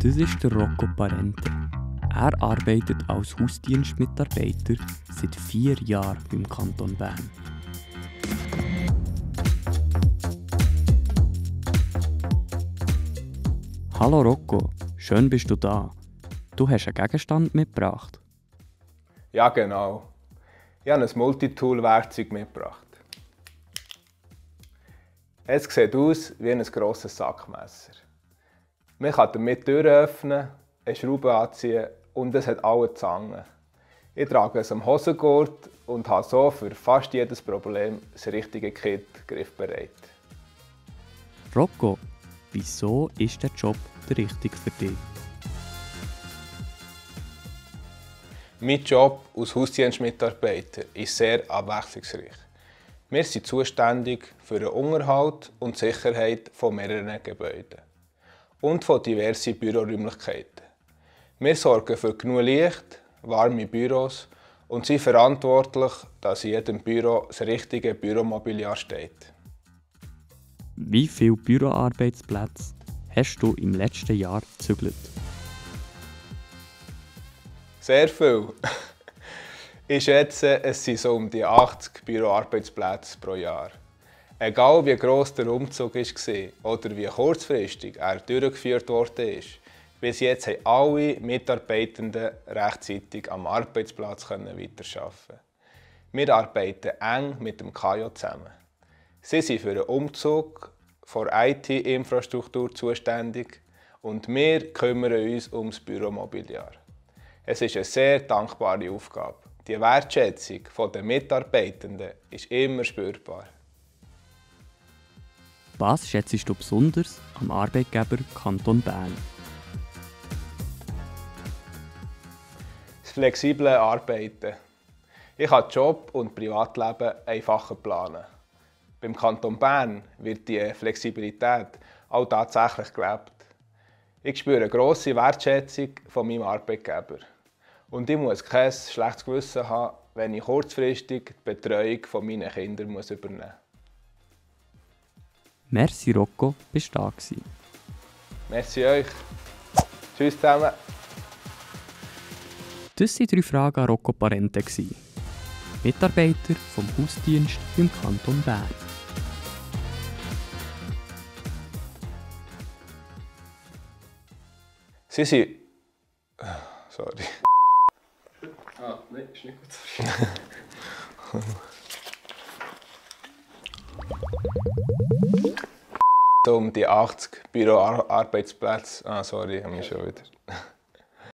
Das ist der Rocco Parente. Er arbeitet als Hausdienstmitarbeiter seit vier Jahren im Kanton Bern. Hallo Rocco, schön bist du da. Du hast einen Gegenstand mitgebracht. Ja, genau. Ich habe ein Multitool-Werkzeug mitgebracht. Es sieht aus wie ein grosses Sackmesser. Man kann damit Türen öffnen, eine Schraube anziehen und es hat alle Zangen. Ich trage es am Hosengurt und habe so für fast jedes Problem das richtige Kit griffbereit. Rocco, wieso ist der Job der richtige für dich? Mein Job als Hausdienstmitarbeiter ist sehr abwechslungsreich. Wir sind zuständig für den Unterhalt und die Sicherheit von mehreren Gebäuden und von diversen Büroräumlichkeiten. Wir sorgen für genug Licht, warme Büros und sind verantwortlich, dass in jedem Büro das richtige Büromobiliar steht. Wie viele Büroarbeitsplätze hast du im letzten Jahr gezügelt? Sehr viel. Ich schätze, es sind so um die 80 Büroarbeitsplätze pro Jahr. Egal wie gross der Umzug war oder wie kurzfristig er durchgeführt wurde, bis jetzt haben alle Mitarbeitenden rechtzeitig am Arbeitsplatz weiterarbeiten Wir arbeiten eng mit dem KAJO zusammen. Sie sind für den Umzug von IT-Infrastruktur zuständig und wir kümmern uns um das Büromobiliar. Es ist eine sehr dankbare Aufgabe. Die Wertschätzung der Mitarbeitenden ist immer spürbar. Was schätzt du besonders am Arbeitgeber Kanton Bern? Das flexible Arbeiten. Ich kann Job und Privatleben einfacher planen. Beim Kanton Bern wird die Flexibilität auch tatsächlich gelebt. Ich spüre eine grosse Wertschätzung von meinem Arbeitgeber. Und ich muss kein schlechtes Gewissen haben, wenn ich kurzfristig die Betreuung meiner Kinder übernehmen muss. Merci Rocco, bist du da gewesen. Merci euch. Tschüss zusammen. Das waren drei Fragen an Rocco Parente. Mitarbeiter vom Hausdienst im Kanton Bern. Sie sind... Sorry. Ah, nein, ist nicht gut. so um die 80 Büroarbeitsplätze. Ah, sorry, ich habe mich schon wieder.